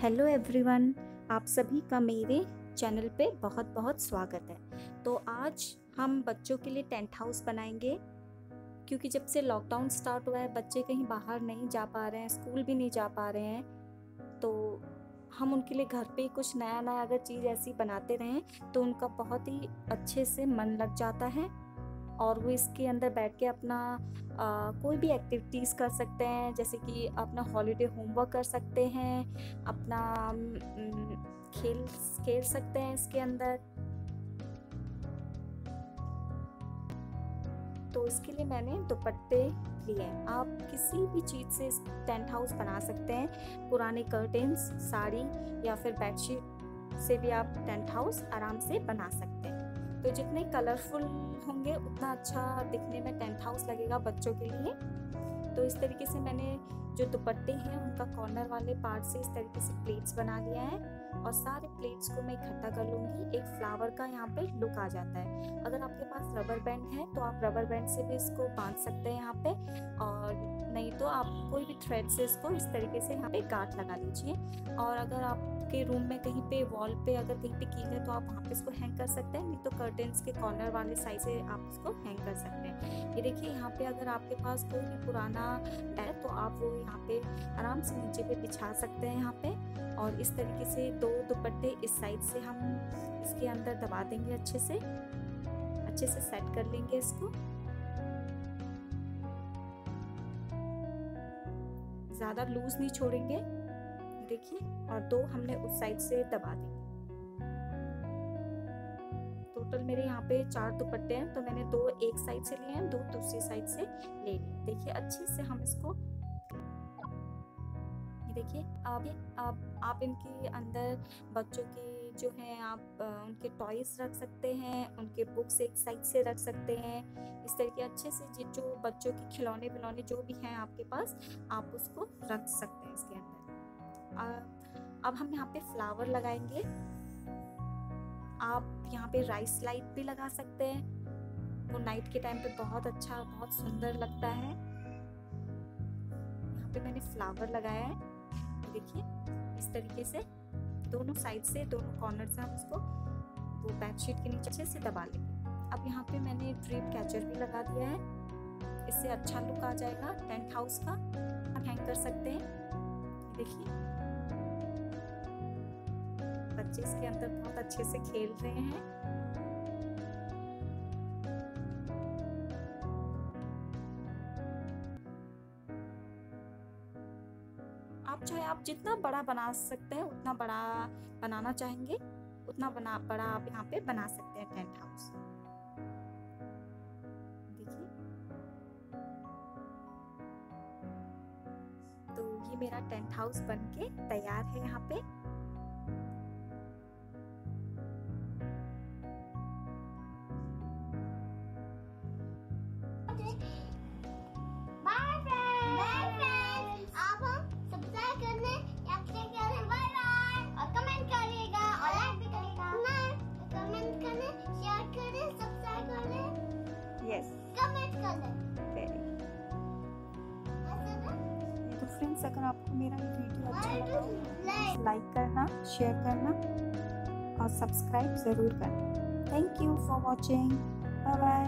Hello everyone, आप सभी का मेरे चैनल पे बहुत बहुत स्वागत है। तो आज हम बच्चों के लिए टेंट हाउस बनाएँगे, क्योंकि जब से लॉकडाउन स्टार्ट हुआ है, बच्चे कहीं बाहर नहीं जा पा रहे हैं, स्कूल भी नहीं जा पा रहे हैं तो हम उनके लिए घर पे कुछ नया नया अगर चीज़ ऐसी बनाते रहें तो उनका बहुत ही अच्छे से मन लग जाता है। और वो इसके अंदर बैठ के अपना आ, कोई भी एक्टिविटीज़ कर सकते हैं जैसे कि अपना हॉलीडे होमवर्क कर सकते हैं अपना खेल खेल सकते हैं इसके अंदर। तो इसके लिए मैंने दुपट्टे लिए हैं। आप किसी भी चीज़ से टेंट हाउस बना सकते हैं पुराने कर्टेन्स साड़ी या फिर बेडशीट से भी आप टेंट हाउस आराम से बना सकते हैं। तो जितने कलरफुल होंगे, उतना अच्छा दिखने में टेंथ हाउस लगेगा बच्चों के लिए। तो इस तरीके से मैंने जो दुपट्टे हैं, उनका कॉर्नर वाले पार्ट से इस तरीके से प्लेट्स बना लिया है। और सारे प्लेट्स को मैं इकट्ठा कर लूँगी। एक फ्लावर का यहाँ पे लुक आ जाता है। अगर आपके पास रबर बैंड है तो आप रबर बैंड से भी इसको बाँध सकते हैं यहाँ पे। और नहीं तो आप कोई भी थ्रेड से इसको इस तरीके से यहाँ पे गांठ लगा लीजिए और अगर आपके रूम में कहीं पे वॉल पे अगर कहीं पे कील है तो आप वहाँ पे इसको हैंग कर सकते हैं। नहीं तो कर्टेंस के कॉर्नर वाले साइड से आप इसको हैंग कर सकते हैं। ये देखिए यहाँ पे अगर आपके पास कोई भी पुराना है तो आप वो यहाँ पे आराम से नीचे पे बिछा सकते हैं यहाँ पे। और इस तरीके से दो दुपट्टे इस साइड से हम इसके अंदर दबा देंगे अच्छे से। अच्छे से सेट कर लेंगे इसको। ज़्यादा लूज नहीं छोड़ेंगे। देखिए, और दो हमने उस साइड से दबा देंगे। टोटल मेरे यहाँ पे चार दुपट्टे हैं तो मैंने दो एक साइड से लिए हैं, दो दूसरी साइड से ले लिए देखिए, अच्छे से हम इसको ये देखिए, आप आप आप इनके अंदर बच्चों के जो हैं, आप उनके टॉयज रख सकते हैं, उनके बुक्स एक साइड से रख सकते हैं। इस तरीके अच्छे से जो बच्चों के खिलौने विलौने जो भी हैं आपके पास, आप उसको रख सकते हैं इसके अंदर। अब हम यहाँ पे फ्लावर लगाएँगे। आप यहाँ पे राइस लाइट भी लगा सकते हैं। वो नाइट के टाइम पे बहुत अच्छा बहुत सुंदर लगता है। यहाँ पे मैंने फ्लावर लगाया है। देखिए, इस तरीके से दोनों साइड से, दोनों कॉर्नर से हम उसको वो बेडशीट के नीचे अच्छे से दबा लेंगे। अब यहाँ पे मैंने ड्रीप कैचर भी लगा दिया है। इससे अच्छा लुक आ जाएगा टेंट हाउस का। आप हैंग कर सकते हैं। देखिए। बच्चे इसके अंदर बहुत अच्छे से खेल रहे हैं। आप चाहे आप जितना बड़ा बना सकते हैं, उतना बड़ा बनाना चाहेंगे, उतना बना, बड़ा आप यहाँ पे बना सकते हैं टेंट हाउस। देखिए। तो ये मेरा टेंट हाउस बनके तैयार है यहाँ पे। यस कमेंट करें वेरी तो फ्रेंड्स अगर आपको मेरा वीडियो अच्छा लगा तो लाइक करना शेयर करना और सब्सक्राइब ज़रूर करना। Thank you for watching bye bye